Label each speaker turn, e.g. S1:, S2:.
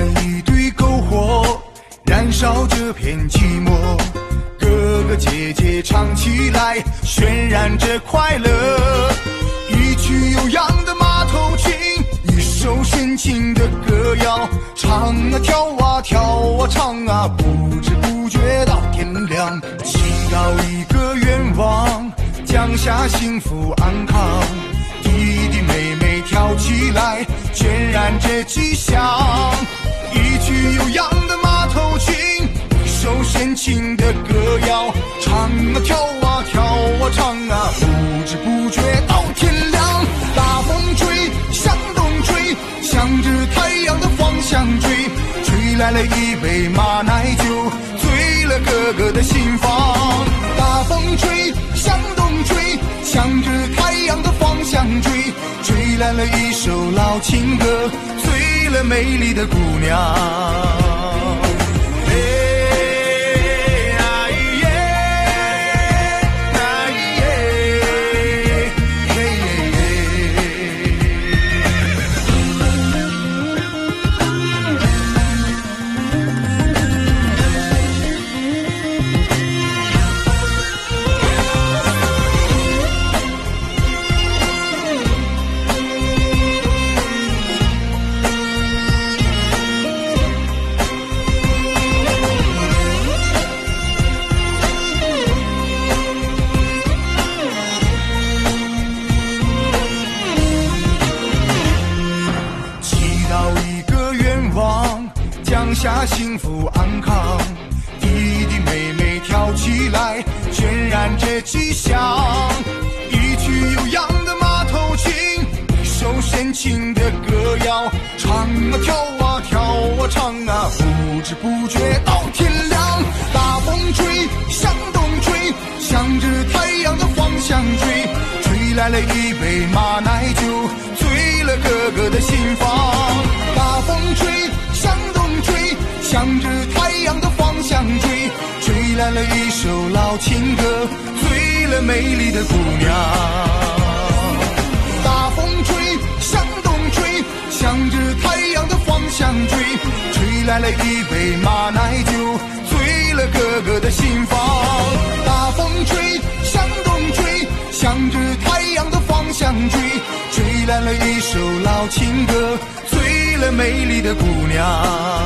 S1: 一堆篝火，燃烧这片寂寞。哥哥姐姐唱起来，渲染着快乐。一曲悠扬的马头琴，一首深情的歌谣，唱啊跳啊跳啊唱啊，不知不觉到天亮。祈祷一个愿望，降下幸福安康。弟弟妹妹跳起来，渲染着吉祥。悠扬的马头琴，一首深情的歌谣，唱啊跳啊跳啊唱啊，不知不觉到天亮。大风吹，向东吹，向着太阳的方向吹，吹来了一杯马奶酒，醉了哥哥的心房。大风吹，向东吹，向着太阳的方向吹，吹来了一首老情歌，醉了美丽的姑娘。幸福安康。弟弟妹妹跳起来，渲染着吉祥。一曲悠扬的马头琴，一首深情的歌谣，唱啊跳啊跳啊唱啊，不知不觉到天亮。大风吹，向东吹，向着太阳的方向吹，吹来了一杯马奶酒，醉了哥哥的心房。大风吹，了一首老情歌，醉了美丽的姑娘。大风吹，向东吹，向着太阳的方向吹，吹来了一杯马奶酒，醉了哥哥的心房。大风吹，向东吹，向着太阳的方向吹，吹来了一首老情歌，醉了美丽的姑娘。